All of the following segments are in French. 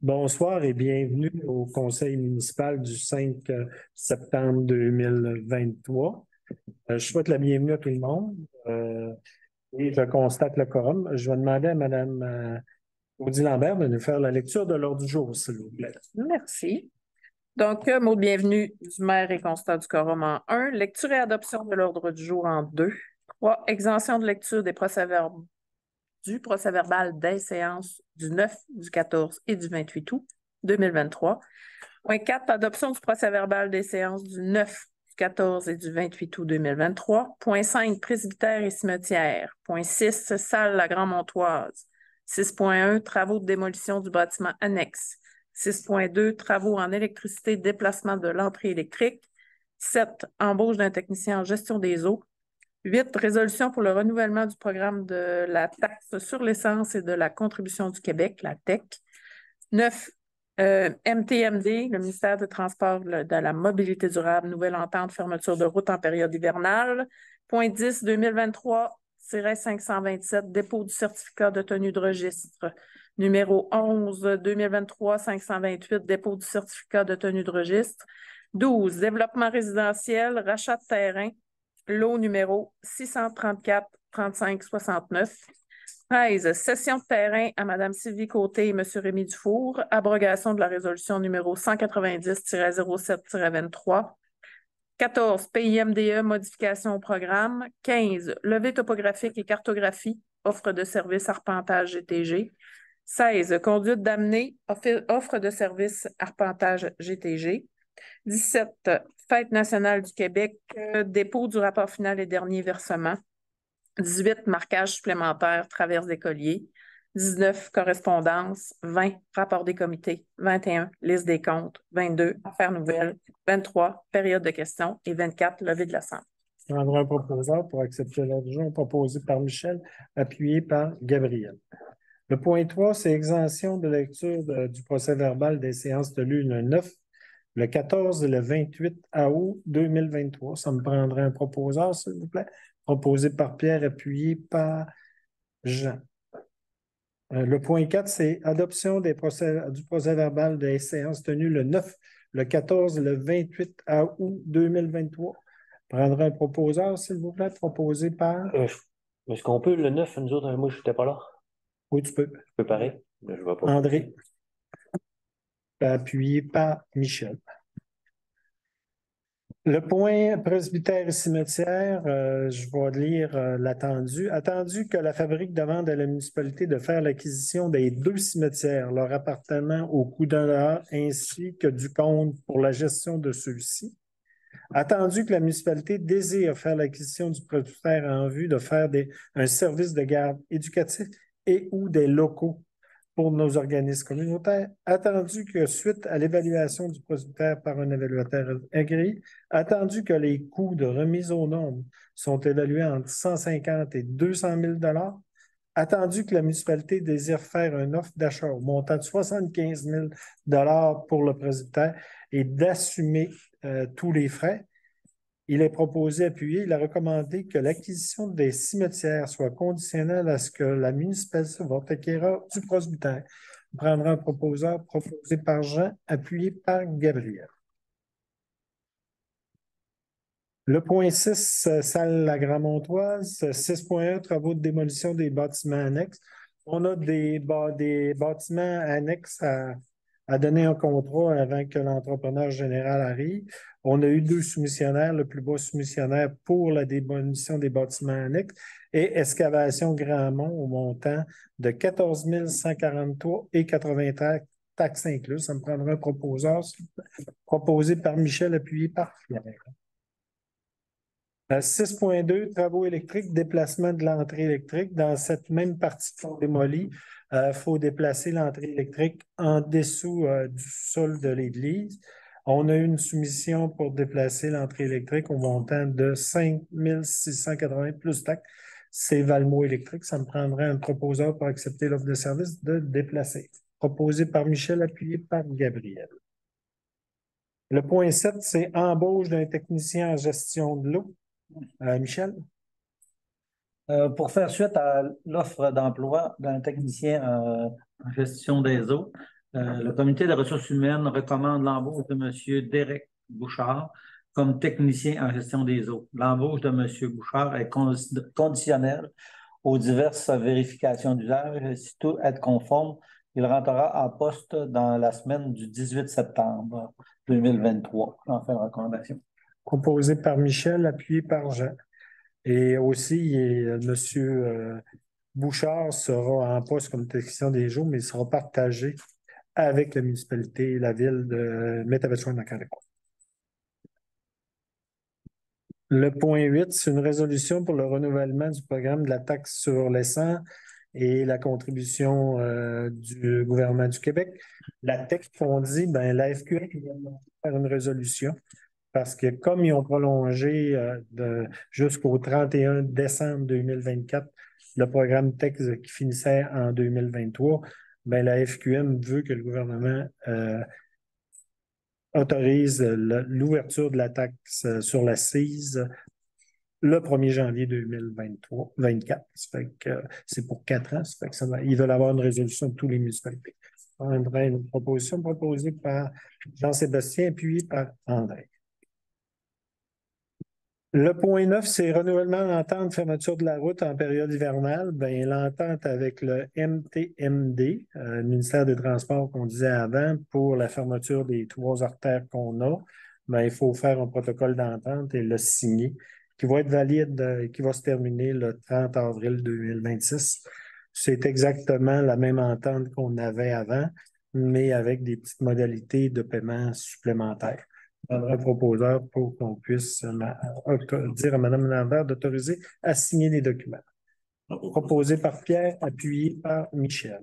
Bonsoir et bienvenue au Conseil municipal du 5 septembre 2023. Euh, je souhaite la bienvenue à tout le monde euh, et je constate le quorum. Je vais demander à Mme euh, Audie Lambert de nous faire la lecture de l'ordre du jour, s'il vous plaît. Merci. Donc, mot de bienvenue du maire et constat du quorum en 1. Lecture et adoption de l'ordre du jour en 2. 3. Exemption de lecture des procès-verbaux du procès-verbal des séances du 9, du 14 et du 28 août 2023. Point 4, adoption du procès-verbal des séances du 9, du 14 et du 28 août 2023. Point 5, presbytère et cimetière. Point 6, salle La Grand-Montoise. 6.1, travaux de démolition du bâtiment annexe. 6.2, travaux en électricité, déplacement de l'entrée électrique. 7, embauche d'un technicien en gestion des eaux. 8. Résolution pour le renouvellement du programme de la taxe sur l'essence et de la contribution du Québec, la TEC. 9. MTMD, le ministère des Transports, de la Mobilité durable, nouvelle entente, fermeture de route en période hivernale. Point 10, 2023-527, dépôt du certificat de tenue de registre. Numéro 11, 2023-528, dépôt du certificat de tenue de registre. 12, développement résidentiel, rachat de terrain, lot numéro 634 35 69. 13. Session de terrain à Mme Sylvie Côté et M. Rémy Dufour. Abrogation de la résolution numéro 190-07-23. 14. PIMDE, modification au programme. 15. Levée topographique et cartographie, offre de services arpentage GTG. 16. Conduite d'amener, offre de services arpentage GTG. 17. Fête nationale du Québec, euh, dépôt du rapport final et dernier versement. 18. Marquage supplémentaire, traverse des colliers. 19. Correspondance. 20. Rapport des comités. 21. Liste des comptes. 22. Affaires nouvelles. 23. Période de questions. Et 24. Levée de l'Assemblée. Je prendrai un proposeur pour accepter l'ordre du jour proposé par Michel, appuyé par Gabriel. Le point 3, c'est exemption de lecture du procès verbal des séances de le 9 le 14 et le 28 août 2023. Ça me prendrait un proposeur, s'il vous plaît? Proposé par Pierre, appuyé par Jean. Euh, le point 4, c'est adoption des procès, du procès verbal des séances tenues le 9, le 14 et le 28 août 2023. Prendrai un proposeur, s'il vous plaît, proposé par? Euh, est-ce qu'on peut le 9, nous autres, moi je n'étais pas là? Oui, tu peux. Je peux pareil, je ne vois pas. André appuyé par Michel. Le point presbytère et cimetière, euh, je vais lire euh, l'attendu. Attendu que la fabrique demande à la municipalité de faire l'acquisition des deux cimetières, leur appartenant au coût d'un ainsi que du compte pour la gestion de ceux-ci. Attendu que la municipalité désire faire l'acquisition du presbytère en vue de faire un service de garde éducatif et ou des locaux pour nos organismes communautaires, attendu que suite à l'évaluation du presbytère par un évaluateur agréé, attendu que les coûts de remise au nombre sont évalués entre 150 et 200 000 attendu que la municipalité désire faire une offre d'achat au montant de 75 000 pour le presbytère et d'assumer euh, tous les frais, il est proposé, appuyé, il a recommandé que l'acquisition des cimetières soit conditionnelle à ce que la municipalité va acquérir du presbytère. Prendra un proposeur proposé par Jean, appuyé par Gabriel. Le point 6, salle La Grand-Montoise, 6.1, travaux de démolition des bâtiments annexes. On a des, des bâtiments annexes à, à donner un contrat avant que l'entrepreneur général arrive. On a eu deux soumissionnaires, le plus bas soumissionnaire pour la démolition des bâtiments annexes et excavation Grandmont au montant de 14 143 et 93 taxes incluses. Ça me prendra un proposeur proposé par Michel, appuyé par Pierre. 6.2, travaux électriques, déplacement de l'entrée électrique. Dans cette même partie démolie, il euh, faut déplacer l'entrée électrique en dessous euh, du sol de l'église. On a eu une soumission pour déplacer l'entrée électrique au montant de 5 680 plus taxes. C'est Valmo électrique. Ça me prendrait un proposeur pour accepter l'offre de service de déplacer. Proposé par Michel, appuyé par Gabriel. Le point 7, c'est embauche d'un technicien en gestion de l'eau. Euh, Michel? Euh, pour faire suite à l'offre d'emploi d'un technicien euh, en gestion des eaux, Euh, le comité des ressources humaines recommande l'embauche de M. Derek Bouchard comme technicien en gestion des eaux. L'embauche de M. Bouchard est conditionnelle aux diverses vérifications d'usage. Si tout est conforme, il rentrera en poste dans la semaine du 18 septembre 2023. En fait, recommandation. Proposé par Michel, appuyé par Jean. Et aussi, M. Bouchard sera en poste comme technicien des eaux, mais il sera partagé avec la municipalité et la ville de Métabetchouan-Macaraquois. Le point 8, c'est une résolution pour le renouvellement du programme de la taxe sur l'essence et la contribution euh, du gouvernement du Québec. La texte qu'on dit, ben, la FQA vient faire une résolution parce que comme ils ont prolongé euh, jusqu'au 31 décembre 2024 le programme texte qui finissait en 2023, ben, la FQM veut que le gouvernement euh, autorise l'ouverture de la taxe sur la CISE le 1er janvier 2023, 24. c'est pour quatre ans. ils veulent avoir une résolution de tous les municipalités. une proposition proposée par Jean-Sébastien, puis par André. Le point 9, c'est renouvellement d'entente fermeture de la route en période hivernale. Ben, l'entente avec le MTMD, euh, le ministère des Transports qu'on disait avant, pour la fermeture des trois artères qu'on a, ben, il faut faire un protocole d'entente et le signer, qui va être valide et euh, qui va se terminer le 30 avril 2026. C'est exactement la même entente qu'on avait avant, mais avec des petites modalités de paiement supplémentaires un proposeur pour qu'on puisse euh, dire à Mme Lambert d'autoriser à signer les documents. Proposé par Pierre, appuyé par Michel.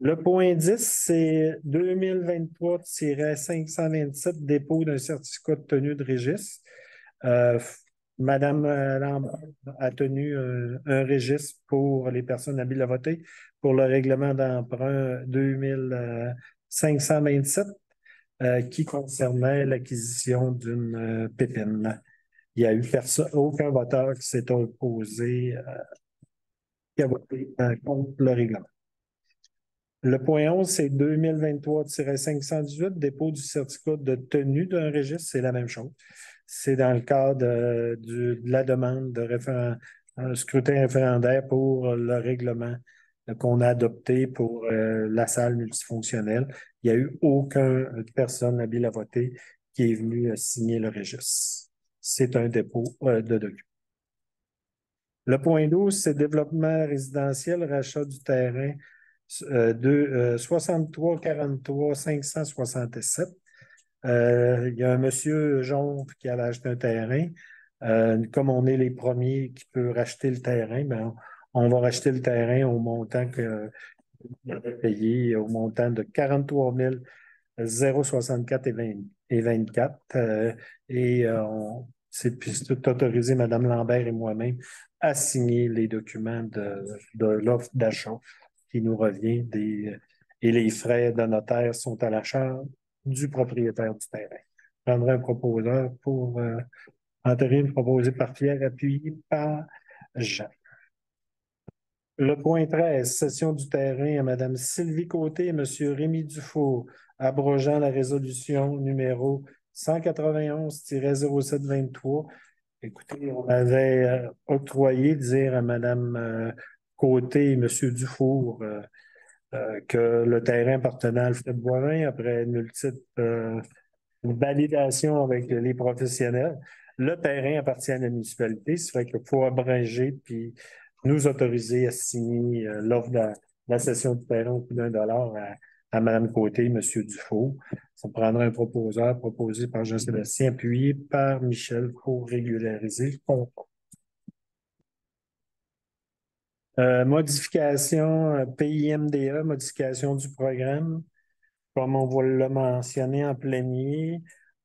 Le point 10, c'est 2023-527, dépôt d'un certificat de tenue de registre. Euh, Madame Lambert a tenu un, registre pour les personnes habiles à voter pour le règlement d'emprunt 2527 euh, qui concernait l'acquisition d'une euh, pépine. Il n'y a eu aucun voteur qui s'est opposé, euh, qui a voté contre le règlement. Le point 11, c'est 2023-518, dépôt du certificat de tenue d'un registre, c'est la même chose. C'est dans le cadre de la demande de un scrutin référendaire pour le règlement qu'on a adopté pour euh, la salle multifonctionnelle. Il n'y a eu aucune personne habile à voter qui est venue euh, signer le registre. C'est un dépôt euh, de documents. Le point 12, c'est développement résidentiel, rachat du terrain de 63 43 567. il y a un monsieur Jonve qui avait acheté un terrain. comme on est les premiers qui peuvent racheter le terrain, ben, on va racheter le terrain au montant que payé, au montant de 43 064 et, 24. Euh, et euh, c'est tout autorisé, Mme Lambert et moi-même, à signer les documents de, l'offre d'achat qui nous revient et les frais de notaire sont à la charge du propriétaire du terrain. Je prendrai un proposeur pour euh, intérim proposé par Pierre, appuyé par Jean. Le point 13, cession du terrain à Mme Sylvie Côté et M. Rémi Dufour, abrogeant la résolution numéro 191-0723. Écoutez, on avait euh, octroyé dire à Mme euh, Côté et M. Dufour euh, que le terrain appartenait à Alfred Boivin après une multiple validation avec les professionnels. Le terrain appartient à la municipalité, ça fait qu'il faut abréger puis nous autoriser à signer euh, l'offre de la cession du terrain au coût d'un dollar à, Mme Côté, M. Dufault. Ça prendra un proposeur proposé par Jean-Sébastien, appuyé par Michel pour régulariser le contrat. Euh, modification euh, PIMDA, modification du programme. Comme on va le mentionner en plénier,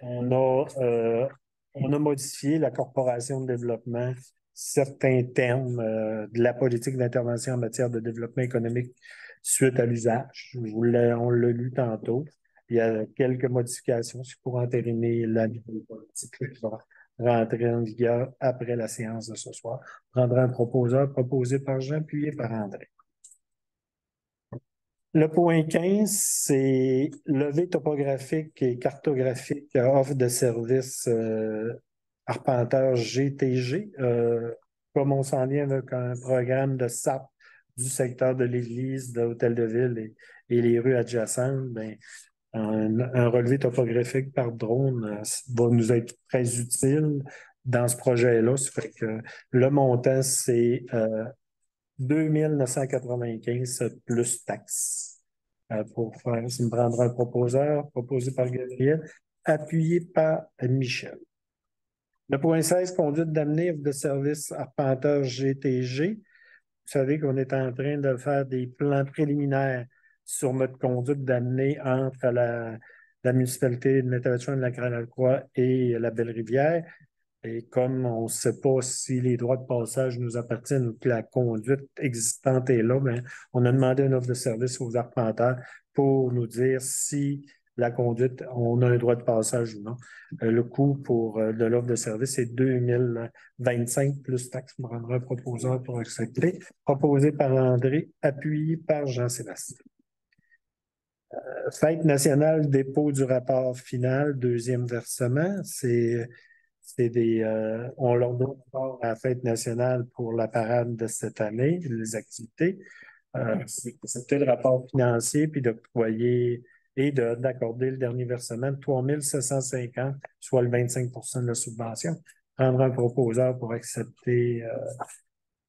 on a modifié la corporation de développement certains termes euh, de la politique d'intervention en matière de développement économique suite à l'usage. On l'a lu tantôt. Il y a quelques modifications pour entériner la politique qui va rentrer en vigueur après la séance de ce soir. Je prendrai un proposeur proposé par Jean, puis par André. Le point 15, c'est levée topographique et cartographique euh, offre de services euh, arpenteur GTG. Euh, comme on s'en vient avec un programme de SAP du secteur de l'église, de l'hôtel de ville et, les rues adjacentes, ben, un, un relevé topographique par drone euh, va nous être très utile dans ce projet-là. Ça fait que le montant, c'est euh, 2995 plus taxes. Euh, pour faire, ça me prendra un proposeur, proposé par Gabriel, appuyé par Michel. Le point 16, conduite d'amener de service arpenteur GTG. Vous savez qu'on est en train de faire des plans préliminaires sur notre conduite d'amener entre la, municipalité de Métavation de la Grande-Croix et la Belle-Rivière. Et comme on ne sait pas si les droits de passage nous appartiennent ou que la conduite existante est là, bien, on a demandé une offre de service aux arpenteurs pour nous dire si la conduite, on a un droit de passage ou non. Euh, le coût pour euh, de l'offre de service est 2025 plus taxe. Je me un proposeur pour accepter. Proposé par André, appuyé par Jean-Sébastien. Euh, Fête nationale, dépôt du rapport final, deuxième versement. C'est des, on leur donne encore à la fête nationale pour la parade de cette année, les activités. Euh, C'était le rapport financier, puis d'octroyer et d'accorder le dernier versement de 3 750, soit le 25% de la subvention. Prendre un proposeur pour accepter, euh,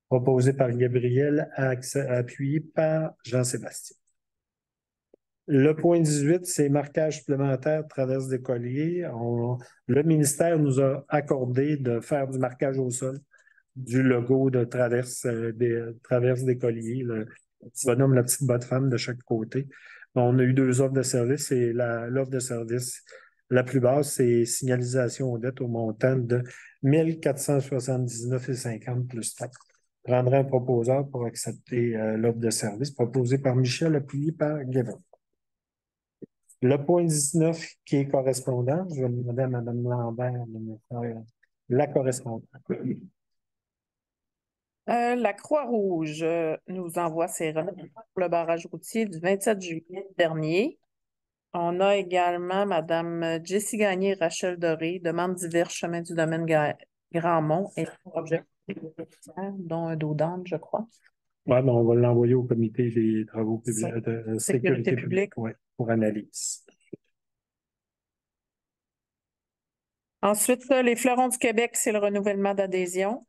proposé par Gabriel, appuyé par Jean-Sébastien. Le point 18, c'est marquage supplémentaire traverse des colliers. le ministère nous a accordé de faire du marquage au sol du logo de traverse, euh, des, traverse des colliers, le petit bonhomme, la petite botte femme de chaque côté. On a eu deux offres de service et l'offre de service la plus basse, c'est signalisation aux dettes au montant de 1479,50 plus taxes. Prendrai un proposeur pour accepter euh, l'offre de service proposée par Michel, appuyé par Gavin. Le point 19 qui est correspondant, je vais demander à Mme Lambert de me faire la correspondance. Euh, la Croix-Rouge euh, nous envoie ses remarques pour le barrage routier du 27 juillet dernier. On a également Mme Jessie Gagné, Rachel Doré, demande divers chemins du domaine Grandmont et projet dont un dos d'âne, je crois. Oui, ben on va l'envoyer au comité des travaux publics de sécurité, publique, pour analyse. Ensuite, les fleurons du Québec, c'est le renouvellement d'adhésion.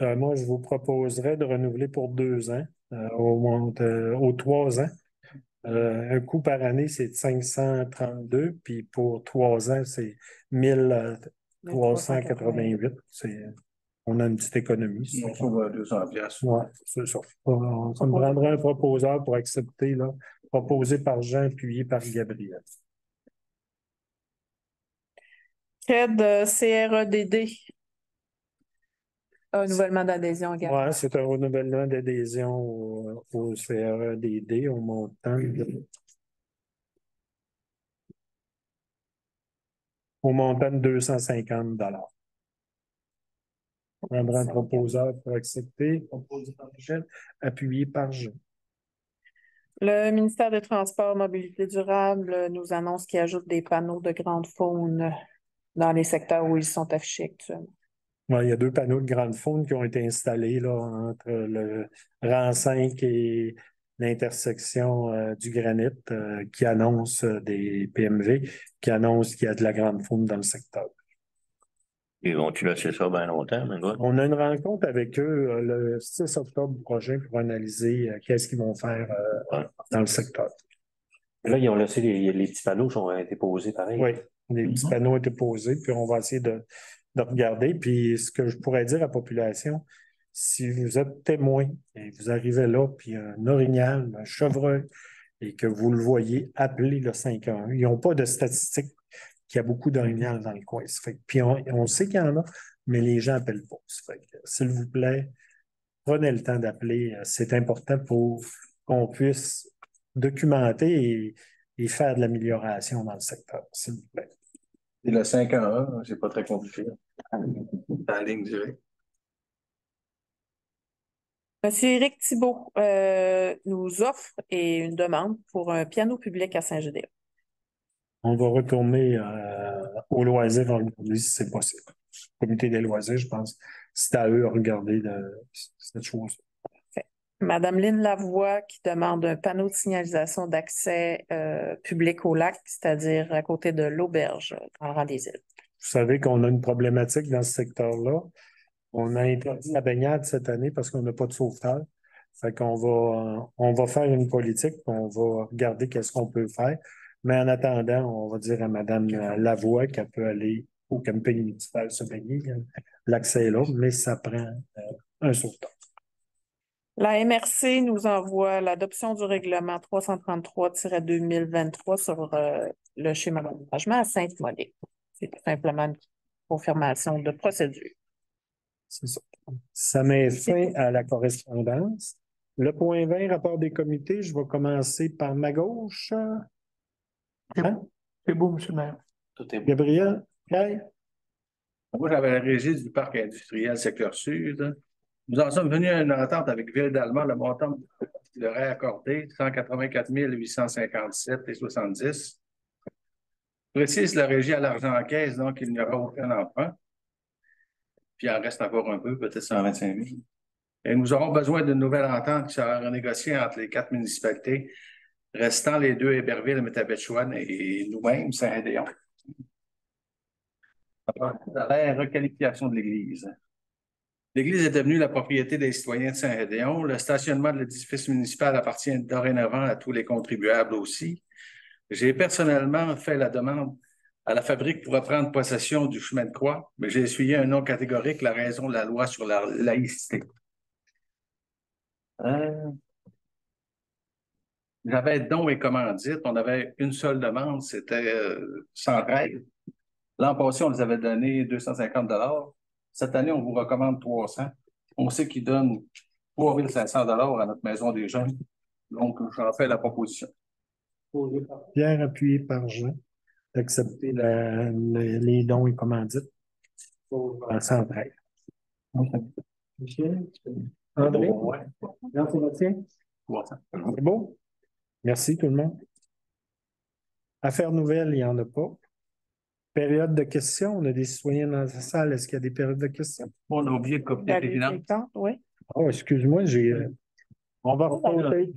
Euh, moi, je vous proposerais de renouveler pour deux ans, euh, au, euh, aux trois ans. un coût par année, c'est 532, puis pour trois ans, c'est 1388. On a une petite économie. On trouve 200 pièces. Oui, c'est ça. Ça me prendrait un proposeur pour accepter, là, proposé par Jean, appuyé par Gabriel. CRED CREDD. Un renouvellement d'adhésion également. Oui, c'est un renouvellement d'adhésion au, au CREDD au montant de, au montant de 250 On prendra un proposeur pour accepter, proposé par Michel, appuyé par Jean. Le ministère des Transports Mobilité durable nous annonce qu'il ajoute des panneaux de grande faune dans les secteurs où ils sont affichés actuellement il y a deux panneaux de grande faune qui ont été installés là, entre le rang 5 et l'intersection euh, du granit euh, qui annonce euh, des PMV, qui annonce qu'il y a de la grande faune dans le secteur. Ils vont-tu laisser ça bien longtemps, On a une rencontre avec eux le 6 octobre prochain pour analyser qu'est-ce qu'ils vont faire dans le secteur. Là, ils ont laissé les, les petits panneaux qui ont été posés pareil. Oui, les petits mhm. panneaux ont été posés, puis on va essayer de de regarder. Puis ce que je pourrais dire à la population, si vous êtes témoin et vous arrivez là, puis un orignal, un chevreuil, et que vous le voyez, appelez le 511. Ils n'ont pas de statistiques qu'il y a beaucoup d'orignal dans le coin. puis on, sait qu'il y en a, mais les gens n'appellent pas. S'il vous plaît, prenez le temps d'appeler. C'est important pour qu'on puisse documenter et faire de l'amélioration dans le secteur, s'il vous plaît. Et le 5 en 1, c'est pas très compliqué. La ligne directe. Monsieur Éric Thibault euh, nous offre et une demande pour un piano public à Saint-Gédéon. On va retourner euh, au loisir aujourd'hui si c'est possible. Comité des loisirs, je pense. C'est à eux de regarder de- cette chose. Madame Lynne Lavoie qui demande un panneau de signalisation d'accès euh, public au lac, c'est-à-dire à côté de l'auberge dans le rang des îles. Vous savez qu'on a une problématique dans ce secteur-là. On a interdit la baignade cette année parce qu'on n'a pas de sauvetage. Fait qu'on va, on va faire une politique, on va regarder qu'est-ce qu'on peut faire. Mais en attendant, on va dire à Madame Lavoie qu'elle peut aller au camping municipal se baigner. L'accès est là, mais ça prend euh, un sauvetage. La MRC nous envoie l'adoption du règlement 333-2023 sur euh, le schéma d'aménagement à Sainte-Monique. C'est tout simplement une confirmation de procédure. C'est ça. Ça met fin à la correspondance. Le point 20, rapport des comités, je vais commencer par ma gauche. Hein? C'est beau, monsieur le maire. Tout est bon. Gabriel, Pierre? Moi, j'avais la régie du parc industriel secteur sud. Nous en sommes venus à une entente avec Ville d'Allemand, le montant qu'il est accordé, 184 857 et 70. Précise la régie à l'argent en caisse, donc il n'y aura aucun emprunt. Puis il en reste encore un peu, peut-être 125 000. Et nous aurons besoin d'une nouvelle entente qui sera renégociée entre les quatre municipalités, restant les deux Héberville, Métabetchouane et nous-mêmes, Saint-Rédéon. La requalification de l'église. L'église est devenue la propriété des citoyens de Saint-Rédéon. Le stationnement de l'édifice municipal appartient dorénavant à tous les contribuables aussi. J'ai personnellement fait la demande à la fabrique pour reprendre possession du chemin de croix, mais j'ai essuyé un non catégorique la raison de la loi sur la laïcité. Euh, J'avais don et commandite. On avait une seule demande, c'était euh, 113. L'an passé, on les avait donné 250 Cette année, on vous recommande 300. On sait qu'ils donnent 3500 à notre maison des jeunes. Donc, j'en fais la proposition. Pierre, appuyé par Jean, d'accepter le- les dons et commandites pour euh, 113. Michel? André? Ouais. Jean-Sébastien? 300. C'est beau? Merci tout le monde. Affaires nouvelles, il n'y en a pas. Période de questions, on a des citoyens dans la salle. Est-ce qu'il y a des périodes de questions? On a oublié le comité comptes, oui. Oh, excuse-moi, j'ai. euh, On va reposer.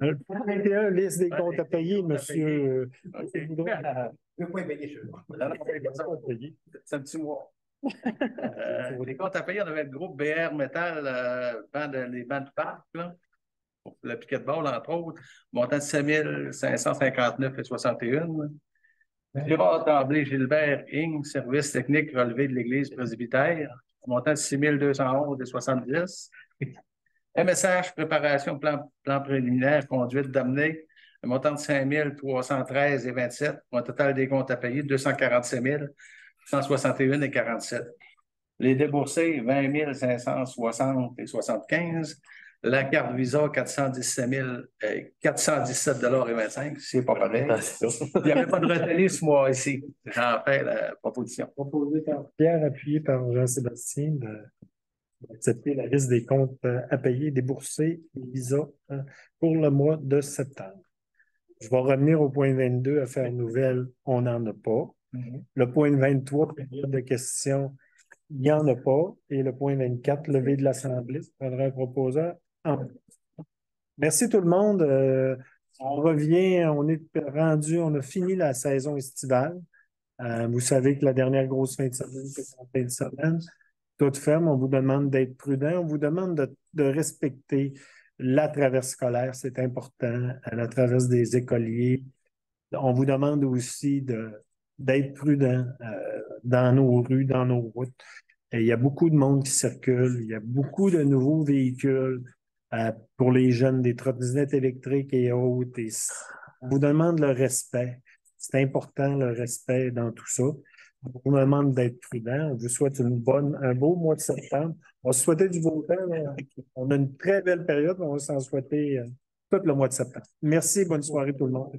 Le point 21, liste des comptes à payer, monsieur. euh, OK. Boudreau. Deux points payés, C'est un petit mois. Euh, les comptes à payer, on avait le groupe BR Metal, euh, de- les bancs de parc, là, pour le piquet de balle, entre autres, montant de 5 559 et 61. Gérard Tremblay, Gilbert Ing, service technique relevé de l'Église presbytère, montant de 6 211 et 70. MSH, préparation plan, préliminaire, conduite d'amener, montant de 5 313 et 27, pour un total des comptes à payer de 247 161 et 47. Les déboursés, 20 560 et 75. La carte Visa, 417 000, euh, 417 et 25. C'est pas pareil. Il n'y avait pas de retenue ce mois-ci. J'en fais la proposition. Proposé par Pierre, appuyé par Jean-Sébastien, d'accepter la liste des comptes euh, à payer, déboursés et Visa euh, pour le mois de septembre. Je vais revenir au point 22, affaires nouvelles, on n'en a pas. Le point 23, période de questions, il n'y en a pas. Et le point 24, levée de l'Assemblée, ça prendra un proposeur. En- Merci tout le monde. Euh, on revient, on est rendu, on a fini la saison estivale. Euh, vous savez que la dernière grosse fin de semaine, c'est fin de semaine. Toute ferme, on vous demande d'être prudent, on vous demande de, respecter la traverse scolaire, c'est important, euh, la traverse des écoliers. On vous demande aussi d'être prudent dans nos rues, dans nos routes. Il y a beaucoup de monde qui circule, il y a beaucoup de nouveaux véhicules euh, pour les jeunes, des trottinettes électriques et autres. Et on vous demande le respect. C'est important le respect dans tout ça. On vous demande d'être prudent. On vous souhaite une bonne, un beau mois de septembre. On se souhaiter du beau temps. là. On a une très belle période. On va s'en souhaiter euh, tout le mois de septembre. Merci. Bonne soirée tout le monde.